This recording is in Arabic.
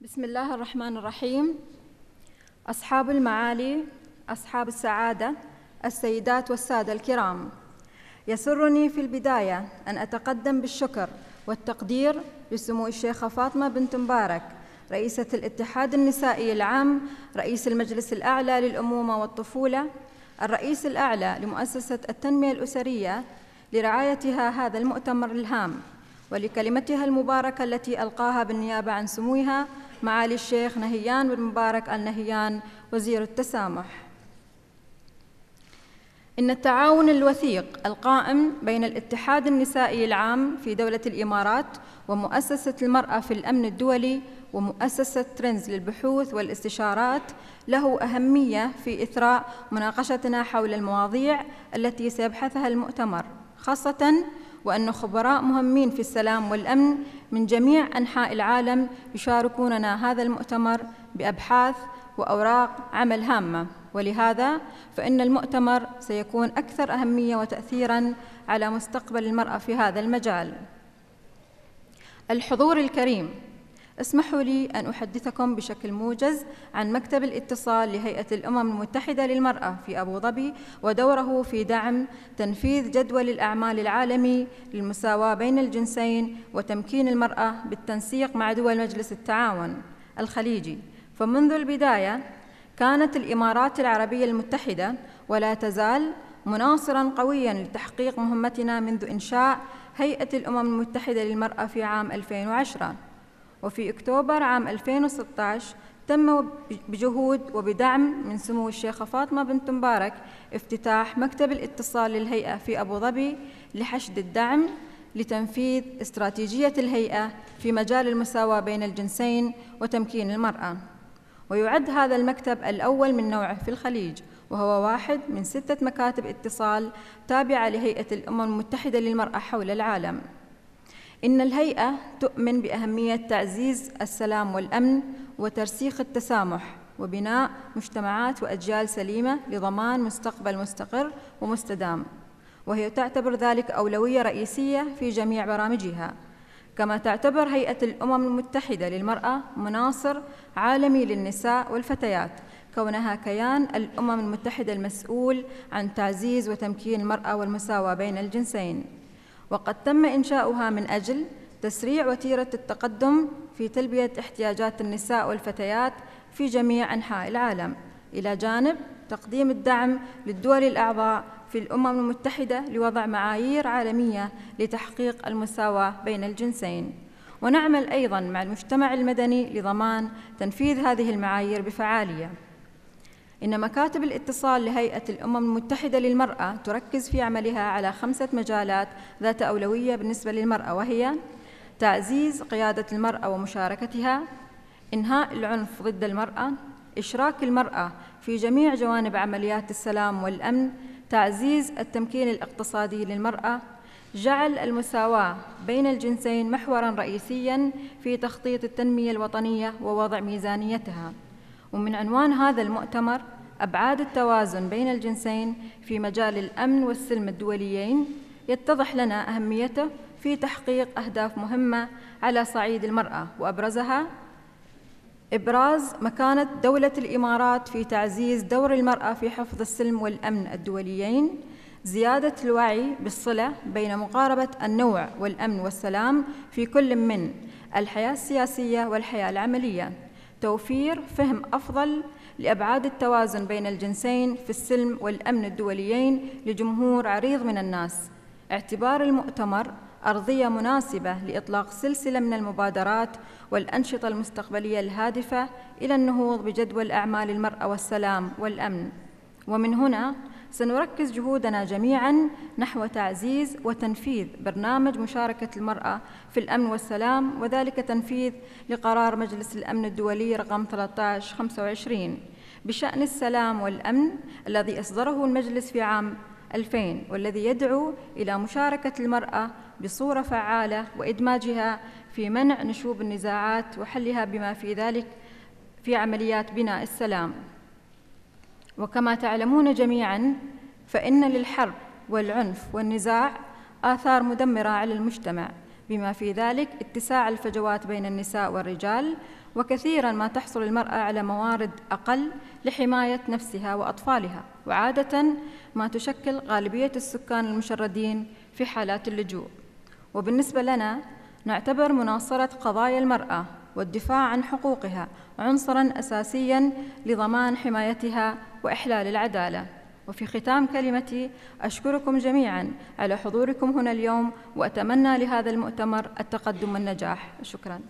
بسم الله الرحمن الرحيم. أصحاب المعالي أصحاب السعادة السيدات والسادة الكرام. يسرني في البداية أن أتقدم بالشكر والتقدير لسمو الشيخة فاطمة بنت مبارك رئيسة الاتحاد النسائي العام رئيس المجلس الأعلى للأمومة والطفولة الرئيس الأعلى لمؤسسة التنمية الأسرية لرعايتها هذا المؤتمر الهام. ولكلمتها المباركة التي ألقاها بالنيابة عن سموها معالي الشيخ نهيان بن مبارك النهيان وزير التسامح. إن التعاون الوثيق القائم بين الاتحاد النسائي العام في دولة الإمارات ومؤسسة المرأة في الأمن الدولي ومؤسسة ترنز للبحوث والاستشارات له أهمية في إثراء مناقشتنا حول المواضيع التي سيبحثها المؤتمر خاصة وأن خبراء مهمين في السلام والأمن من جميع أنحاء العالم يشاركوننا هذا المؤتمر بأبحاث وأوراق عمل هامة. ولهذا فإن المؤتمر سيكون أكثر أهمية وتأثيراً على مستقبل المرأة في هذا المجال. الحضور الكريم. اسمحوا لي أن أحدثكم بشكل موجز عن مكتب الاتصال لهيئة الأمم المتحدة للمرأة في أبو ظبي ودوره في دعم تنفيذ جدول الأعمال العالمي للمساواة بين الجنسين وتمكين المرأة بالتنسيق مع دول مجلس التعاون الخليجي. فمنذ البداية كانت الإمارات العربية المتحدة ولا تزال مناصرا قويا لتحقيق مهمتنا منذ إنشاء هيئة الأمم المتحدة للمرأة في عام 2010 وفي أكتوبر عام 2016 تم بجهود وبدعم من سمو الشيخة فاطمة بنت مبارك افتتاح مكتب الاتصال للهيئة في أبو ظبي لحشد الدعم لتنفيذ استراتيجية الهيئة في مجال المساواة بين الجنسين وتمكين المرأة. ويعد هذا المكتب الأول من نوعه في الخليج وهو واحد من ستة مكاتب اتصال تابعة لهيئة الأمم المتحدة للمرأة حول العالم. إن الهيئة تؤمن بأهمية تعزيز السلام والأمن وترسيخ التسامح وبناء مجتمعات وأجيال سليمة لضمان مستقبل مستقر ومستدام وهي تعتبر ذلك أولوية رئيسية في جميع برامجها. كما تعتبر هيئة الأمم المتحدة للمرأة مناصر عالمي للنساء والفتيات كونها كيان الأمم المتحدة المسؤول عن تعزيز وتمكين المرأة والمساواة بين الجنسين. وقد تم إنشاؤها من أجل تسريع وتيرة التقدم في تلبية احتياجات النساء والفتيات في جميع أنحاء العالم إلى جانب تقديم الدعم للدول الأعضاء في الأمم المتحدة لوضع معايير عالمية لتحقيق المساواة بين الجنسين. ونعمل أيضا مع المجتمع المدني لضمان تنفيذ هذه المعايير بفعالية. إن مكاتب الاتصال لهيئة الأمم المتحدة للمرأة تركز في عملها على خمسة مجالات ذات أولوية بالنسبة للمرأة وهي تعزيز قيادة المرأة ومشاركتها إنهاء العنف ضد المرأة إشراك المرأة في جميع جوانب عمليات السلام والأمن تعزيز التمكين الاقتصادي للمرأة جعل المساواة بين الجنسين محورا رئيسيا في تخطيط التنمية الوطنية ووضع ميزانيتها. ومن عنوان هذا المؤتمر أبعاد التوازن بين الجنسين في مجال الأمن والسلم الدوليين يتضح لنا أهميته في تحقيق أهداف مهمة على صعيد المرأة وأبرزها إبراز مكانة دولة الإمارات في تعزيز دور المرأة في حفظ السلم والأمن الدوليين زيادة الوعي بالصلة بين مقاربة النوع والأمن والسلام في كل من الحياة السياسية والحياة العملية. توفير فهم أفضل لأبعاد التوازن بين الجنسين في السلم والأمن الدوليين لجمهور عريض من الناس. اعتبار المؤتمر أرضية مناسبة لإطلاق سلسلة من المبادرات والأنشطة المستقبلية الهادفة إلى النهوض بجدول أعمال المرأة والسلام والأمن. ومن هنا سنركز جهودنا جميعا نحو تعزيز وتنفيذ برنامج مشاركة المرأة في الأمن والسلام وذلك تنفيذ لقرار مجلس الأمن الدولي رقم 1325 بشأن السلام والأمن الذي أصدره المجلس في عام 2000 والذي يدعو إلى مشاركة المرأة بصورة فعالة وإدماجها في منع نشوب النزاعات وحلها بما في ذلك في عمليات بناء السلام. وكما تعلمون جميعا فإن للحرب والعنف والنزاع آثار مدمرة على المجتمع بما في ذلك اتساع الفجوات بين النساء والرجال وكثيرا ما تحصل المرأة على موارد أقل لحماية نفسها وأطفالها وعادة ما تشكل غالبية السكان المشردين في حالات اللجوء. وبالنسبة لنا نعتبر مناصرة قضايا المرأة والدفاع عن حقوقها عنصرا أساسيا لضمان حمايتها وإحلال العدالة. وفي ختام كلمتي أشكركم جميعا على حضوركم هنا اليوم وأتمنى لهذا المؤتمر التقدم والنجاح. شكرا.